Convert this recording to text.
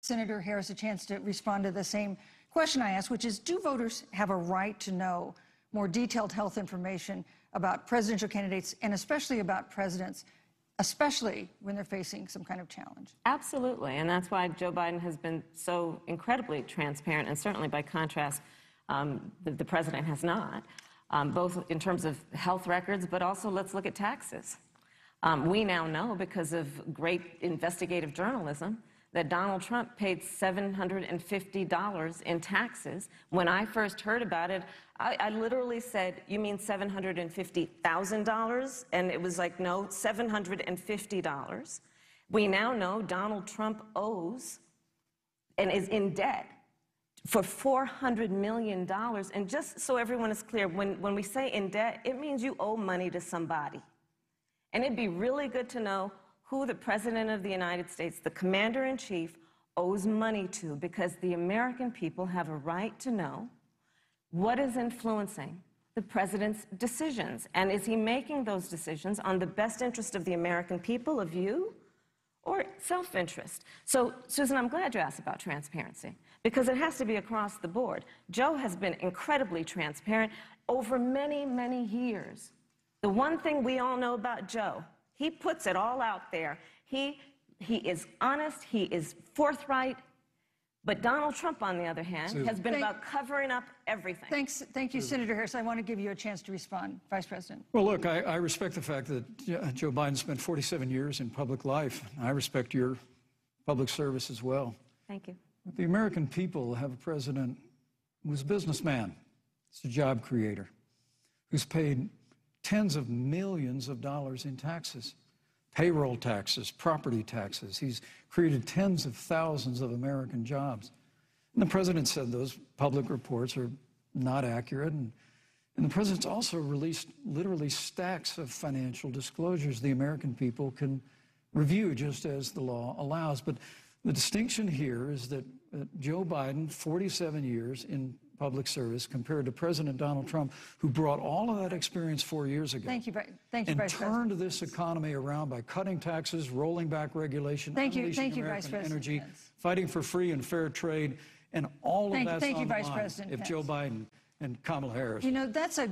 Senator Harris a chance to respond to the same question I asked, which is do voters have a right to know more detailed health information about presidential candidates and especially about presidents, especially when they're facing some kind of challenge? Absolutely. And that's why Joe Biden has been so incredibly transparent, and certainly by contrast, um, the, the, president has not, um, both in terms of health records, but also let's look at taxes. Um, we now know because of great investigative journalism that Donald Trump paid $750 in taxes. When I first heard about it, I, I literally said, You mean $750,000? And it was like, No, $750. We now know Donald Trump owes and is in debt for $400 million. And just so everyone is clear, when, when we say in debt, it means you owe money to somebody. And it'd be really good to know who the President of the United States, the Commander in Chief, owes money to because the American people have a right to know what is influencing the President's decisions. And is he making those decisions on the best interest of the American people, of you, or self interest? So, Susan, I'm glad you asked about transparency because it has to be across the board. Joe has been incredibly transparent over many, many years. The one thing we all know about Joe, he puts it all out there. He, he is honest, he is forthright. But Donald Trump, on the other hand, Susan. has been thank, about covering up everything. Thanks, thank you, Susan. Senator Harris. I want to give you a chance to respond, Vice President. Well, look, I, I respect the fact that Joe Biden spent 47 years in public life. I respect your public service as well. Thank you. But The American people have a president who's a businessman, he's a job creator, who's paid tens of millions of dollars in taxes, payroll taxes, property taxes. He's created tens of thousands of American jobs. And the president said those public reports are not accurate. And, and the president's also released literally stacks of financial disclosures the American people can review just as the law allows. But the distinction here is that Joe Biden, 47 years in public service, compared to President Donald Trump, who brought all of that experience four years ago. Thank you, thank you, and Vice turned President. this economy around by cutting taxes, rolling back regulation, thank you, thank you, Vice President. energy, fighting for free and fair trade, and all thank, of that's thank you, the Vice President if Joe Biden and Kamala Harris. You know, that's a